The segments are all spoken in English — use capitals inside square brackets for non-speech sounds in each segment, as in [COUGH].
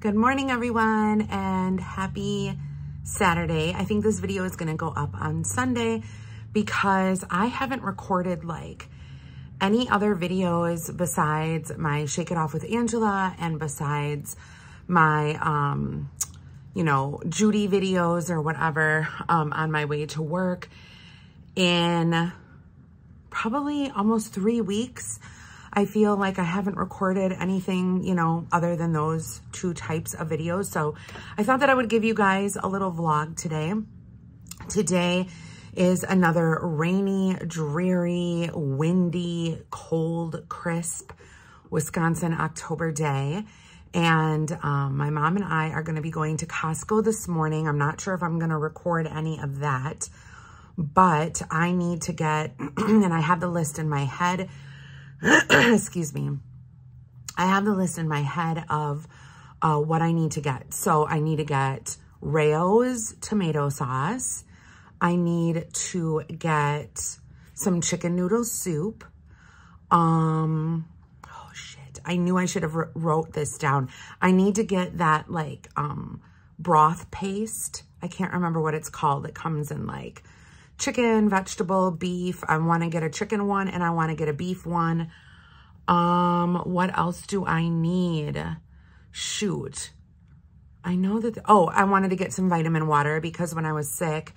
Good morning, everyone, and happy Saturday. I think this video is gonna go up on Sunday because I haven't recorded like any other videos besides my Shake It Off with Angela and besides my, um, you know, Judy videos or whatever um, on my way to work in probably almost three weeks. I feel like I haven't recorded anything, you know, other than those two types of videos. So I thought that I would give you guys a little vlog today. Today is another rainy, dreary, windy, cold, crisp Wisconsin October day. And um, my mom and I are going to be going to Costco this morning. I'm not sure if I'm going to record any of that, but I need to get, [CLEARS THROAT] and I have the list in my head, [CLEARS THROAT] excuse me, I have the list in my head of uh, what I need to get. So I need to get Rao's tomato sauce. I need to get some chicken noodle soup. Um, oh shit. I knew I should have wrote this down. I need to get that like, um, broth paste. I can't remember what it's called. It comes in like chicken, vegetable, beef. I want to get a chicken one and I want to get a beef one. Um, what else do I need? Shoot. I know that, oh, I wanted to get some vitamin water because when I was sick,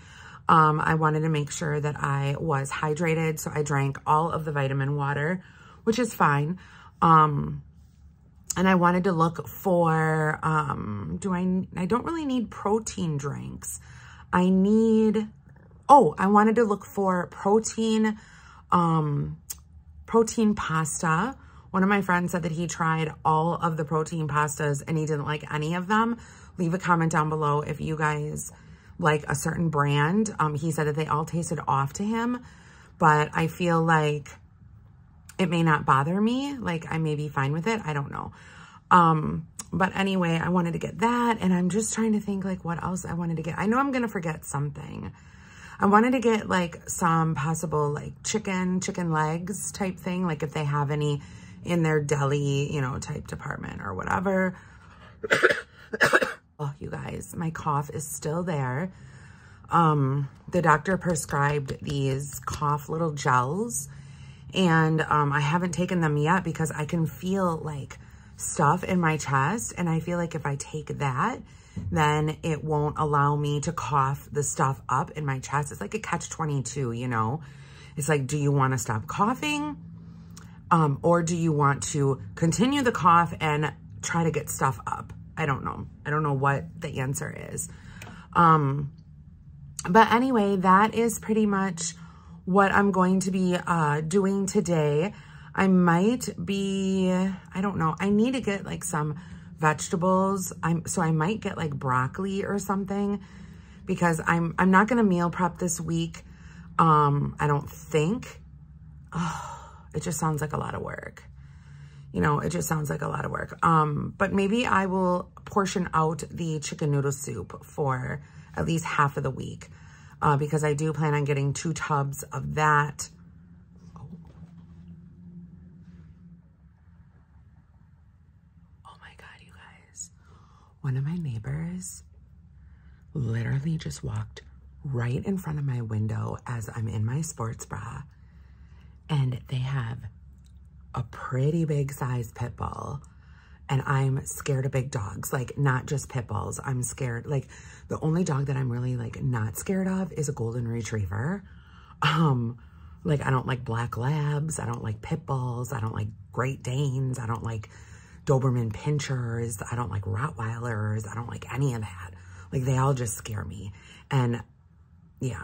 um, I wanted to make sure that I was hydrated. So I drank all of the vitamin water, which is fine. Um, and I wanted to look for, um, do I, I don't really need protein drinks. I need, oh, I wanted to look for protein, um, protein pasta. One of my friends said that he tried all of the protein pastas and he didn't like any of them. Leave a comment down below if you guys like a certain brand. Um, he said that they all tasted off to him, but I feel like it may not bother me. Like I may be fine with it. I don't know. Um, but anyway, I wanted to get that and I'm just trying to think like what else I wanted to get. I know I'm going to forget something. I wanted to get like some possible like chicken, chicken legs type thing. Like if they have any in their deli, you know, type department or whatever. [COUGHS] oh, you guys, my cough is still there. Um, the doctor prescribed these cough little gels and um, I haven't taken them yet because I can feel like stuff in my chest. And I feel like if I take that, then it won't allow me to cough the stuff up in my chest. It's like a catch-22, you know? It's like, do you want to stop coughing? Um, or do you want to continue the cough and try to get stuff up? I don't know. I don't know what the answer is. Um, but anyway, that is pretty much what I'm going to be uh, doing today. I might be, I don't know. I need to get like some vegetables. I'm so I might get like broccoli or something because I'm I'm not gonna meal prep this week. Um, I don't think. Oh, it just sounds like a lot of work. You know, it just sounds like a lot of work. Um, but maybe I will portion out the chicken noodle soup for at least half of the week uh, because I do plan on getting two tubs of that one of my neighbors literally just walked right in front of my window as I'm in my sports bra. And they have a pretty big size pit bull. And I'm scared of big dogs, like not just pit bulls. I'm scared, like the only dog that I'm really like not scared of is a golden retriever. Um, like I don't like black labs. I don't like pit bulls. I don't like Great Danes. I don't like Doberman pinschers. I don't like Rottweilers. I don't like any of that. Like they all just scare me. And yeah.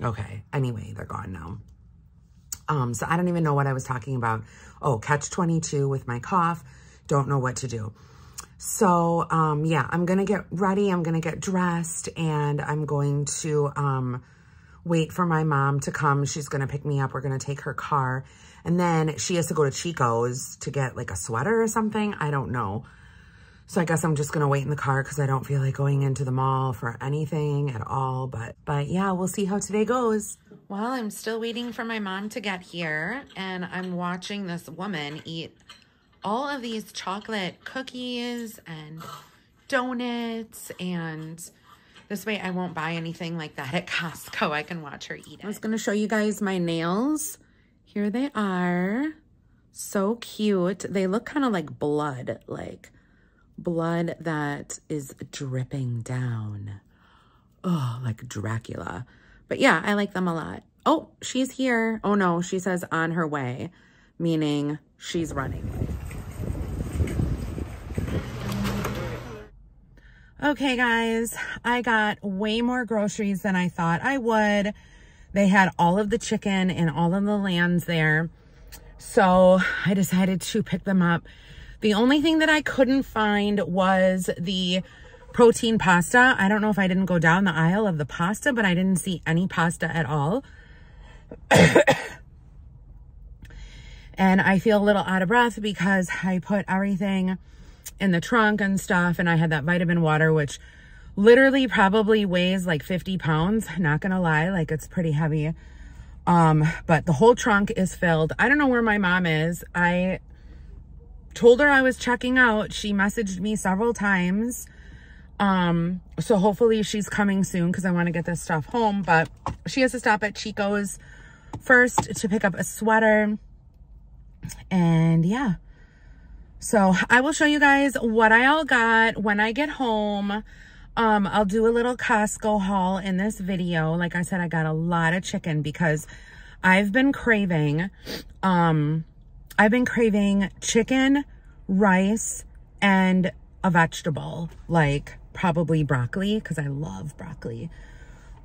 Okay. Anyway, they're gone now. Um, so I don't even know what I was talking about. Oh, catch 22 with my cough. Don't know what to do. So, um, yeah, I'm going to get ready. I'm going to get dressed and I'm going to, um, wait for my mom to come. She's going to pick me up. We're going to take her car and then she has to go to Chico's to get like a sweater or something. I don't know. So I guess I'm just going to wait in the car because I don't feel like going into the mall for anything at all. But, but yeah, we'll see how today goes. Well, I'm still waiting for my mom to get here and I'm watching this woman eat all of these chocolate cookies and donuts and this way I won't buy anything like that at [LAUGHS] Costco. I can watch her eat it. I was going to show you guys my nails. Here they are. So cute. They look kind of like blood, like blood that is dripping down. Oh, like Dracula. But yeah, I like them a lot. Oh, she's here. Oh no, she says on her way, meaning she's running. Okay, guys, I got way more groceries than I thought I would. They had all of the chicken and all of the lands there. So I decided to pick them up. The only thing that I couldn't find was the protein pasta. I don't know if I didn't go down the aisle of the pasta, but I didn't see any pasta at all. [COUGHS] and I feel a little out of breath because I put everything in the trunk and stuff. And I had that vitamin water, which literally probably weighs like 50 pounds. Not gonna lie, like it's pretty heavy. Um, but the whole trunk is filled. I don't know where my mom is. I told her I was checking out. She messaged me several times. Um, so hopefully she's coming soon because I want to get this stuff home. But she has to stop at Chico's first to pick up a sweater. And yeah, so I will show you guys what I all got when I get home. Um, I'll do a little Costco haul in this video. Like I said, I got a lot of chicken because I've been craving, um, I've been craving chicken, rice, and a vegetable, like probably broccoli, because I love broccoli.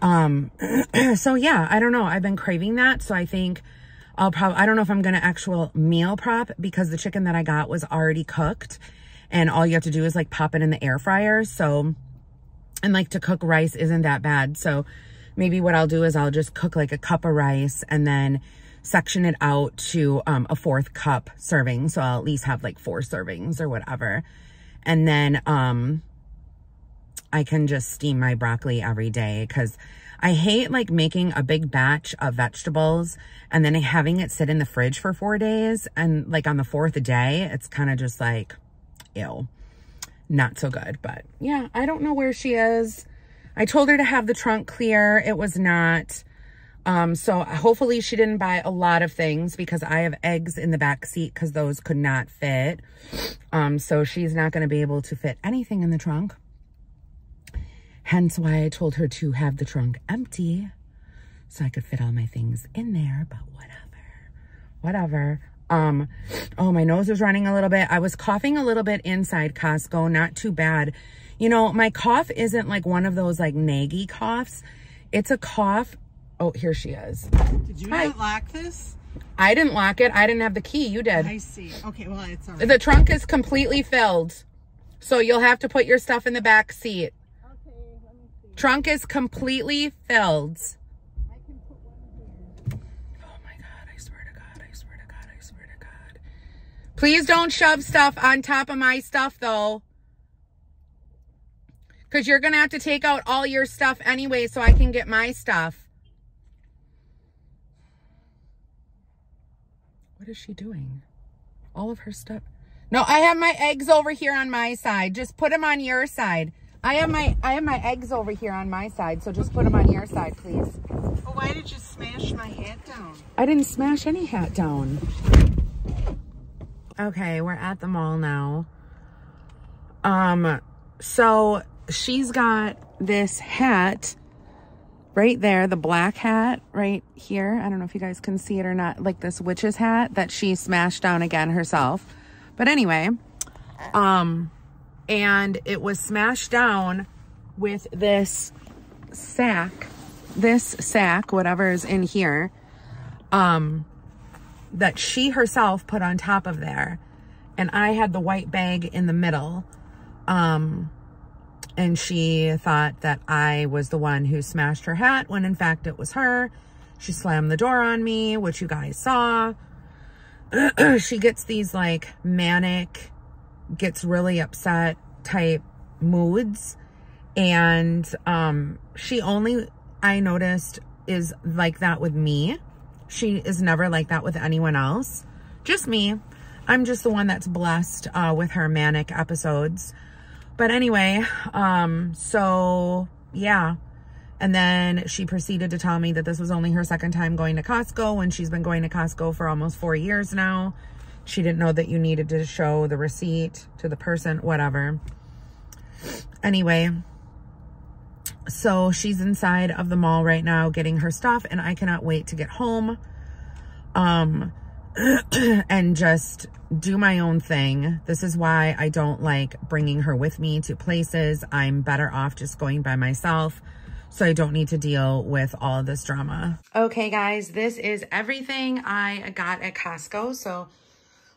Um, [CLEARS THROAT] so yeah, I don't know. I've been craving that. So I think I'll probably, I don't know if I'm going to actual meal prep because the chicken that I got was already cooked and all you have to do is like pop it in the air fryer. So, and like to cook rice isn't that bad. So maybe what I'll do is I'll just cook like a cup of rice and then section it out to um, a fourth cup serving. So I'll at least have like four servings or whatever. And then um, I can just steam my broccoli every day because I hate like making a big batch of vegetables and then having it sit in the fridge for four days. And like on the fourth day, it's kind of just like, ew, not so good. But yeah, I don't know where she is. I told her to have the trunk clear. It was not. Um, so hopefully she didn't buy a lot of things because I have eggs in the back seat because those could not fit. Um, so she's not going to be able to fit anything in the trunk. Hence why I told her to have the trunk empty so I could fit all my things in there, but whatever, whatever. Um, oh, my nose was running a little bit. I was coughing a little bit inside Costco, not too bad. You know, my cough isn't like one of those like naggy coughs. It's a cough. Oh, here she is. Did you Hi. not lock this? I didn't lock it. I didn't have the key. You did. I see. Okay, well, it's all right. The trunk is completely filled. So you'll have to put your stuff in the back seat. Okay. Trunk is completely filled. Oh my God, I swear to God, I swear to God, I swear to God. Please don't shove stuff on top of my stuff though. Because you're going to have to take out all your stuff anyway so I can get my stuff. What is she doing? All of her stuff. No, I have my eggs over here on my side. Just put them on your side. I have my I have my eggs over here on my side, so just put them on your side, please. Well, why did you smash my hat down? I didn't smash any hat down. Okay, we're at the mall now. Um, so she's got this hat right there, the black hat right here. I don't know if you guys can see it or not, like this witch's hat that she smashed down again herself. But anyway, um, and it was smashed down with this sack, this sack, whatever is in here, um, that she herself put on top of there. And I had the white bag in the middle. Um, and she thought that I was the one who smashed her hat when in fact it was her. She slammed the door on me, which you guys saw. [CLEARS THROAT] she gets these like manic gets really upset type moods. And um, she only, I noticed, is like that with me. She is never like that with anyone else. Just me. I'm just the one that's blessed uh, with her manic episodes. But anyway, um, so yeah. And then she proceeded to tell me that this was only her second time going to Costco when she's been going to Costco for almost four years now. She didn't know that you needed to show the receipt to the person, whatever. Anyway, so she's inside of the mall right now getting her stuff and I cannot wait to get home. Um, [CLEARS THROAT] and just do my own thing. This is why I don't like bringing her with me to places. I'm better off just going by myself so I don't need to deal with all of this drama. Okay, guys, this is everything I got at Costco. So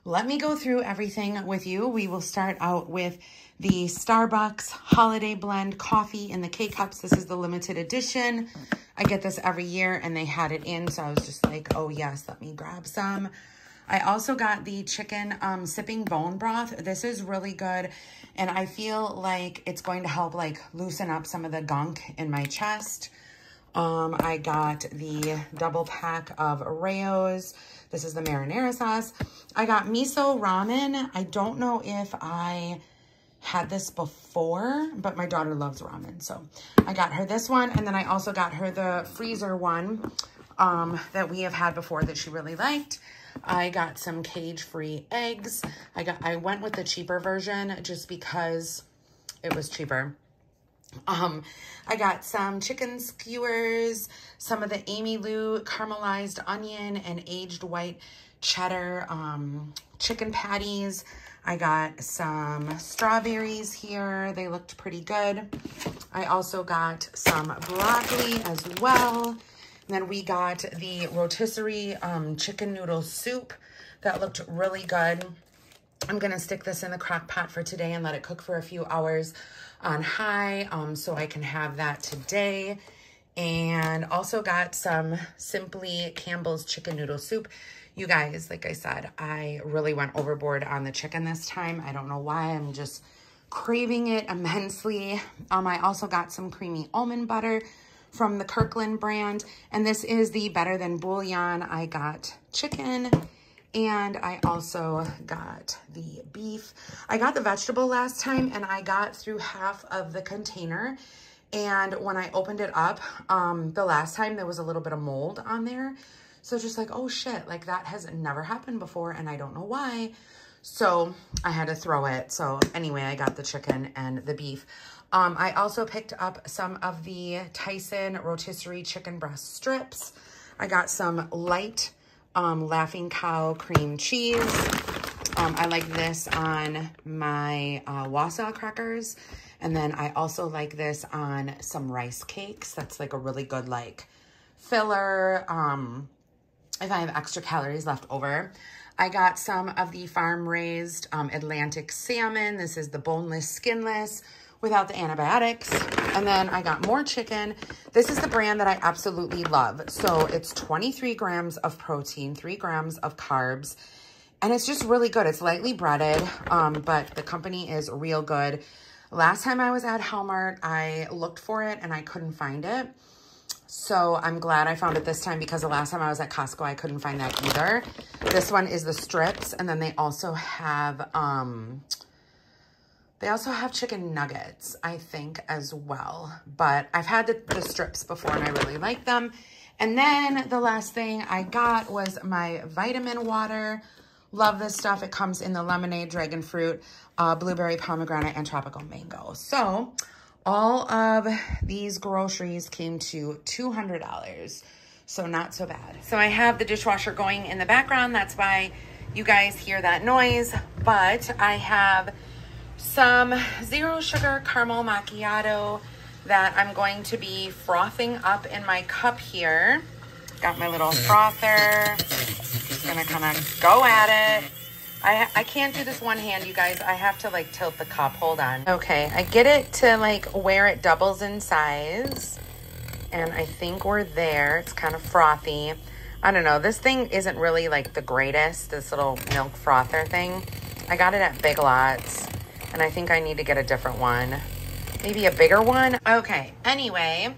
let me go through everything with you. We will start out with the Starbucks Holiday Blend Coffee in the K-Cups. This is the limited edition. I get this every year and they had it in. So I was just like, oh yes, let me grab some. I also got the chicken um, sipping bone broth. This is really good. And I feel like it's going to help like loosen up some of the gunk in my chest. Um, I got the double pack of Rao's. This is the marinara sauce. I got miso ramen. I don't know if I had this before, but my daughter loves ramen. So I got her this one. And then I also got her the freezer one um, that we have had before that she really liked. I got some cage-free eggs. I got I went with the cheaper version just because it was cheaper. Um, I got some chicken skewers, some of the Amylu caramelized onion and aged white cheddar um, chicken patties. I got some strawberries here. They looked pretty good. I also got some broccoli as well. And then we got the rotisserie um, chicken noodle soup. That looked really good. I'm going to stick this in the crock pot for today and let it cook for a few hours on high um, so I can have that today. And also got some Simply Campbell's chicken noodle soup. You guys, like I said, I really went overboard on the chicken this time. I don't know why. I'm just craving it immensely. Um, I also got some creamy almond butter from the Kirkland brand. And this is the Better Than Bouillon. I got chicken and I also got the beef. I got the vegetable last time and I got through half of the container. And when I opened it up, um, the last time there was a little bit of mold on there. So just like, oh shit, like that has never happened before and I don't know why. So I had to throw it. So anyway, I got the chicken and the beef. Um, I also picked up some of the Tyson rotisserie chicken breast strips. I got some light um, Laughing Cow cream cheese. Um, I like this on my uh, Wasa crackers. And then I also like this on some rice cakes. That's like a really good like filler um, if I have extra calories left over. I got some of the farm raised um, Atlantic salmon. This is the boneless, skinless without the antibiotics. And then I got more chicken. This is the brand that I absolutely love. So it's 23 grams of protein, three grams of carbs, and it's just really good. It's lightly breaded, um, but the company is real good. Last time I was at Walmart, I looked for it and I couldn't find it. So I'm glad I found it this time because the last time I was at Costco, I couldn't find that either. This one is the strips. And then they also have, um, they also have chicken nuggets, I think, as well. But I've had the, the strips before and I really like them. And then the last thing I got was my vitamin water. Love this stuff. It comes in the lemonade, dragon fruit, uh, blueberry, pomegranate, and tropical mango. So all of these groceries came to $200. So not so bad. So I have the dishwasher going in the background. That's why you guys hear that noise. But I have some zero sugar caramel macchiato that I'm going to be frothing up in my cup here. Got my little frother. Just gonna kind of go at it. I, I can't do this one hand, you guys. I have to like tilt the cup. Hold on. Okay, I get it to like where it doubles in size. And I think we're there. It's kind of frothy. I don't know. This thing isn't really like the greatest, this little milk frother thing. I got it at Big Lots. And I think I need to get a different one. Maybe a bigger one. Okay, anyway,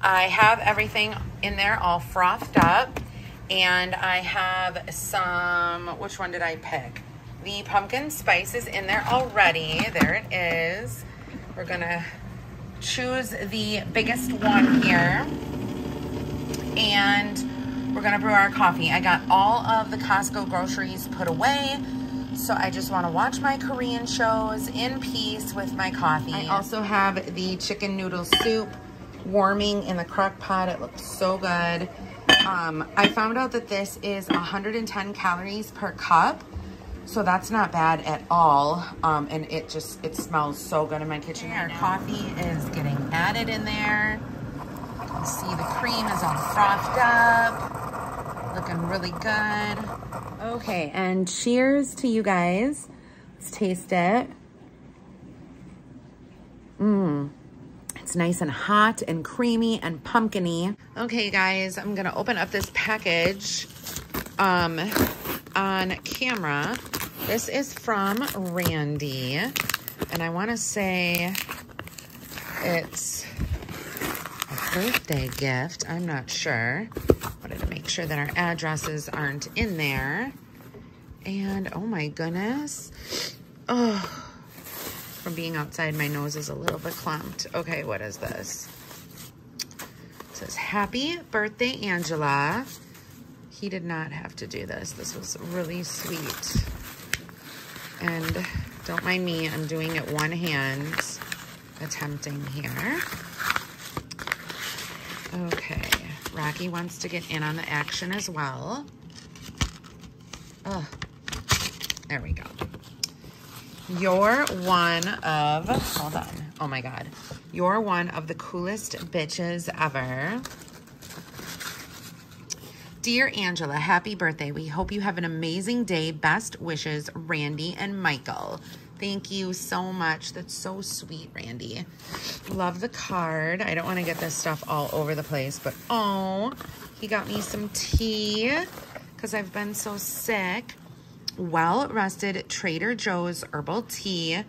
I have everything in there all frothed up. And I have some, which one did I pick? The pumpkin spice is in there already. There it is. We're gonna choose the biggest one here. And we're gonna brew our coffee. I got all of the Costco groceries put away. So I just wanna watch my Korean shows in peace with my coffee. I also have the chicken noodle soup warming in the crock pot. It looks so good. Um, I found out that this is 110 calories per cup. So that's not bad at all. Um, and it just, it smells so good in my kitchen. Our coffee is getting added in there. You see the cream is all frothed up. Looking really good. Okay, and cheers to you guys. Let's taste it. Mmm. It's nice and hot and creamy and pumpkiny. Okay, guys, I'm gonna open up this package um, on camera. This is from Randy, and I wanna say it's a birthday gift. I'm not sure. Make sure that our addresses aren't in there. And oh my goodness. Oh, from being outside, my nose is a little bit clumped. Okay, what is this? It says, happy birthday, Angela. He did not have to do this. This was really sweet. And don't mind me, I'm doing it one hand, attempting here. Okay, Rocky wants to get in on the action as well. Oh, there we go. You're one of, hold on. Oh my God. You're one of the coolest bitches ever. Dear Angela, happy birthday. We hope you have an amazing day. Best wishes, Randy and Michael. Thank you so much. That's so sweet, Randy. Love the card. I don't want to get this stuff all over the place, but oh, he got me some tea because I've been so sick well-rested Trader Joe's herbal tea.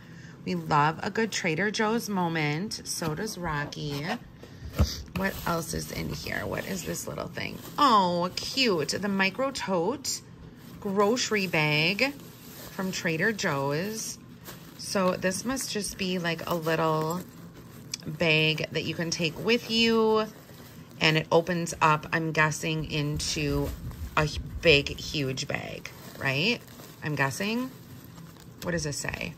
We love a good Trader Joe's moment. So does Rocky. What else is in here? What is this little thing? Oh, cute. The Micro Tote grocery bag from Trader Joe's. So this must just be like a little bag that you can take with you. And it opens up, I'm guessing, into a big, huge bag, right? I'm guessing. What does this say?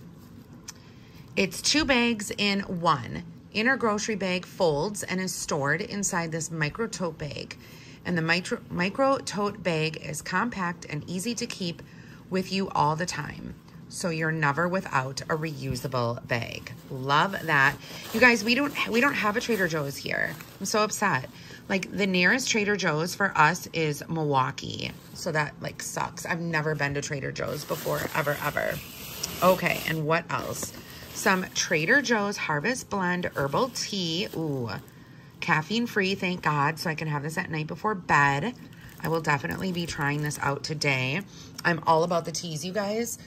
It's two bags in one. Inner grocery bag folds and is stored inside this micro tote bag. And the micro, micro tote bag is compact and easy to keep with you all the time. So you're never without a reusable bag. Love that. You guys, we don't we don't have a Trader Joe's here. I'm so upset. Like the nearest Trader Joe's for us is Milwaukee. So that like sucks. I've never been to Trader Joe's before, ever, ever. Okay, and what else? Some Trader Joe's Harvest Blend Herbal Tea. Ooh, caffeine free, thank God. So I can have this at night before bed. I will definitely be trying this out today. I'm all about the teas, you guys.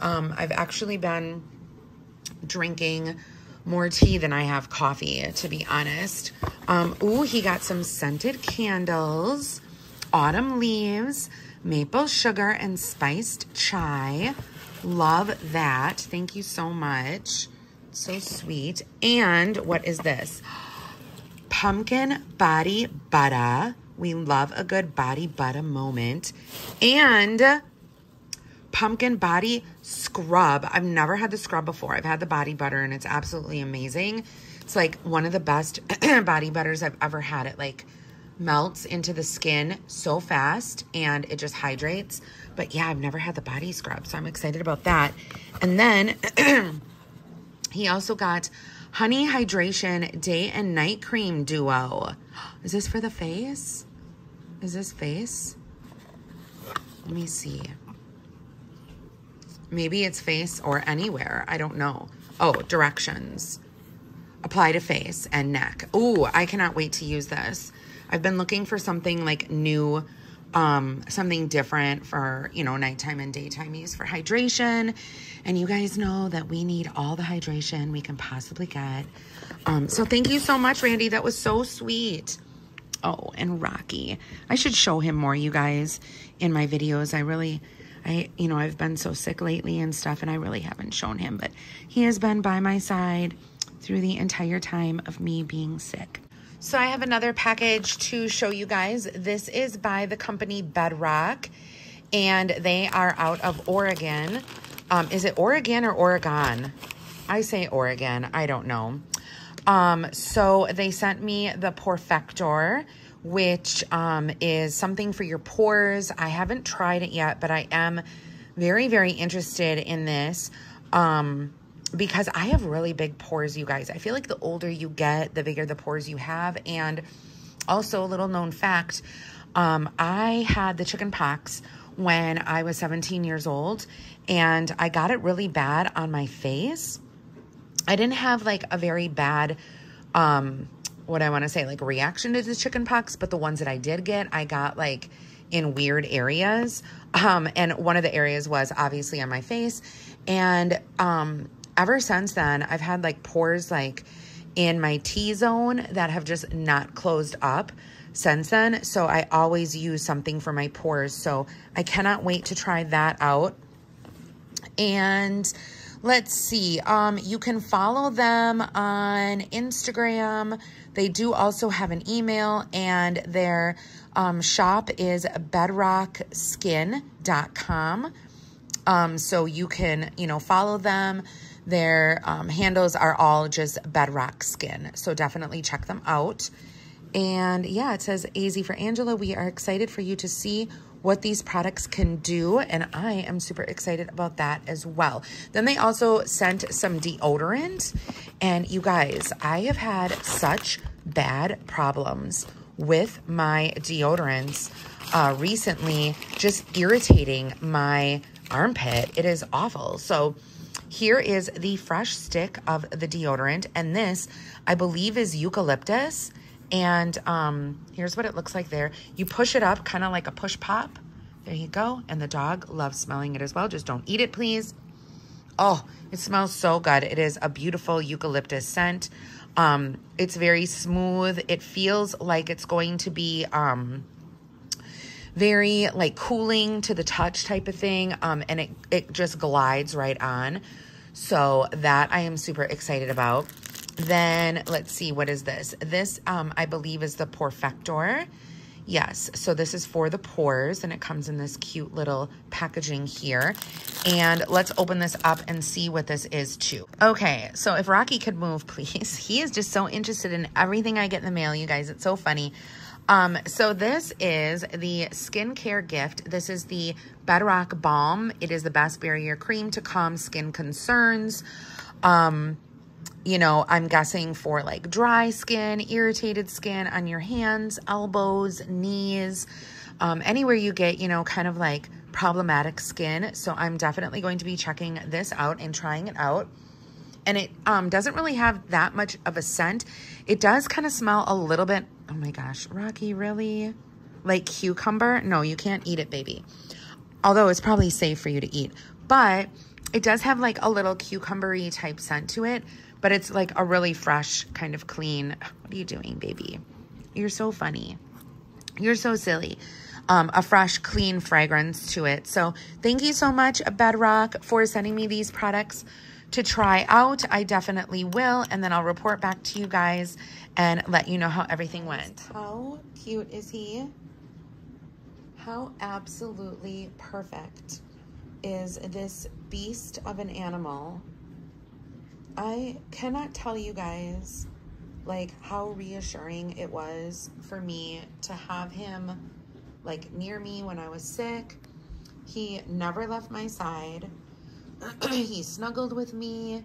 Um, I've actually been drinking more tea than I have coffee, to be honest. Um, ooh, he got some scented candles, autumn leaves, maple sugar, and spiced chai. Love that. Thank you so much. So sweet. And what is this? Pumpkin body butter. We love a good body butter moment. And pumpkin body scrub. I've never had the scrub before. I've had the body butter and it's absolutely amazing. It's like one of the best [CLEARS THROAT] body butters I've ever had. It like melts into the skin so fast and it just hydrates. But yeah, I've never had the body scrub, so I'm excited about that. And then [CLEARS THROAT] he also got Honey Hydration Day and Night Cream Duo. Is this for the face? Is this face? Let me see. Maybe it's face or anywhere. I don't know. Oh, directions. Apply to face and neck. Ooh, I cannot wait to use this. I've been looking for something like new, um, something different for, you know, nighttime and daytime use for hydration. And you guys know that we need all the hydration we can possibly get. Um, so thank you so much, Randy. That was so sweet. Oh, and Rocky. I should show him more, you guys, in my videos. I really I, you know, I've been so sick lately and stuff, and I really haven't shown him, but he has been by my side through the entire time of me being sick. So I have another package to show you guys. This is by the company Bedrock, and they are out of Oregon. Um, is it Oregon or Oregon? I say Oregon. I don't know. Um, so they sent me the Porefactor, which um, is something for your pores. I haven't tried it yet, but I am very, very interested in this um, because I have really big pores, you guys. I feel like the older you get, the bigger the pores you have. And also, a little known fact um, I had the chicken pox when I was 17 years old, and I got it really bad on my face. I didn't have like a very bad, um, what I want to say, like reaction to the chicken pox, but the ones that I did get, I got like in weird areas. Um, and one of the areas was obviously on my face. And um, ever since then, I've had like pores like in my T zone that have just not closed up since then. So I always use something for my pores. So I cannot wait to try that out. And let's see, um, you can follow them on Instagram. They do also have an email and their um, shop is bedrockskin.com. Um, so you can, you know, follow them. Their um, handles are all just bedrock skin. So definitely check them out. And yeah, it says AZ for Angela. We are excited for you to see what these products can do. And I am super excited about that as well. Then they also sent some deodorant. And you guys, I have had such bad problems with my deodorants uh, recently, just irritating my armpit. It is awful. So here is the fresh stick of the deodorant. And this, I believe, is eucalyptus. And um, here's what it looks like there. You push it up, kind of like a push pop. There you go. And the dog loves smelling it as well. Just don't eat it, please. Oh, it smells so good. It is a beautiful eucalyptus scent. Um, it's very smooth. It feels like it's going to be um, very like cooling to the touch type of thing. Um, and it, it just glides right on. So that I am super excited about. Then let's see, what is this? This, um, I believe, is the Porefactor. Yes, so this is for the pores, and it comes in this cute little packaging here. And let's open this up and see what this is too. Okay, so if Rocky could move, [LAUGHS] please. He is just so interested in everything I get in the mail, you guys. It's so funny. Um, so this is the skincare gift. This is the Bedrock Balm. It is the best barrier cream to calm skin concerns. Um, you know, I'm guessing for like dry skin, irritated skin on your hands, elbows, knees, um, anywhere you get, you know, kind of like problematic skin. So I'm definitely going to be checking this out and trying it out. And it um, doesn't really have that much of a scent. It does kind of smell a little bit, oh my gosh, Rocky, really? Like cucumber? No, you can't eat it, baby. Although it's probably safe for you to eat. But it does have like a little cucumbery type scent to it but it's like a really fresh, kind of clean. What are you doing, baby? You're so funny. You're so silly. Um, a fresh, clean fragrance to it. So thank you so much, Bedrock, for sending me these products to try out. I definitely will. And then I'll report back to you guys and let you know how everything went. How cute is he? How absolutely perfect is this beast of an animal? I cannot tell you guys like how reassuring it was for me to have him like near me when I was sick. He never left my side. [CLEARS THROAT] he snuggled with me.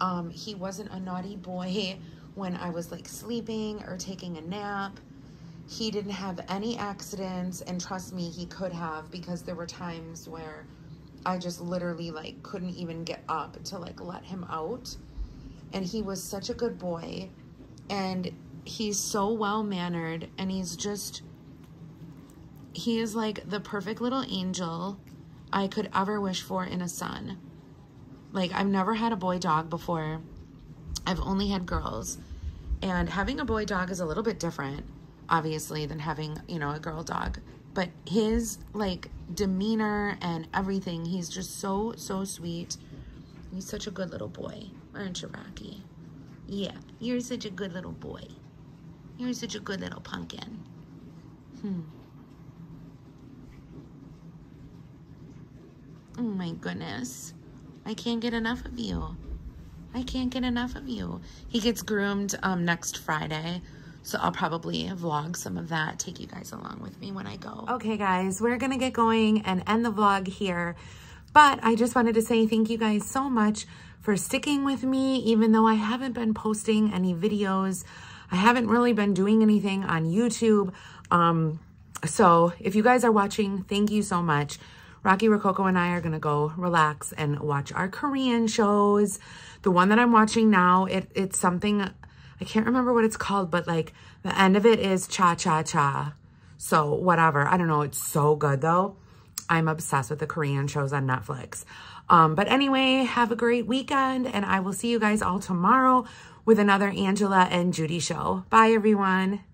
Um, he wasn't a naughty boy [LAUGHS] when I was like sleeping or taking a nap. He didn't have any accidents and trust me, he could have because there were times where I just literally like couldn't even get up to like let him out. And he was such a good boy. And he's so well mannered and he's just, he is like the perfect little angel I could ever wish for in a son. Like I've never had a boy dog before. I've only had girls. And having a boy dog is a little bit different, obviously, than having, you know, a girl dog. But his like demeanor and everything, he's just so, so sweet. He's such a good little boy, aren't you, Rocky? Yeah, you're such a good little boy. You're such a good little pumpkin. Hmm. Oh my goodness. I can't get enough of you. I can't get enough of you. He gets groomed um, next Friday. So I'll probably vlog some of that, take you guys along with me when I go. Okay, guys, we're to get going and end the vlog here. But I just wanted to say thank you guys so much for sticking with me, even though I haven't been posting any videos. I haven't really been doing anything on YouTube. Um, so if you guys are watching, thank you so much. Rocky Rococo and I are going to go relax and watch our Korean shows. The one that I'm watching now, it, it's something, I can't remember what it's called, but like the end of it is cha-cha-cha. So whatever. I don't know. It's so good though. I'm obsessed with the Korean shows on Netflix. Um, but anyway, have a great weekend and I will see you guys all tomorrow with another Angela and Judy show. Bye everyone.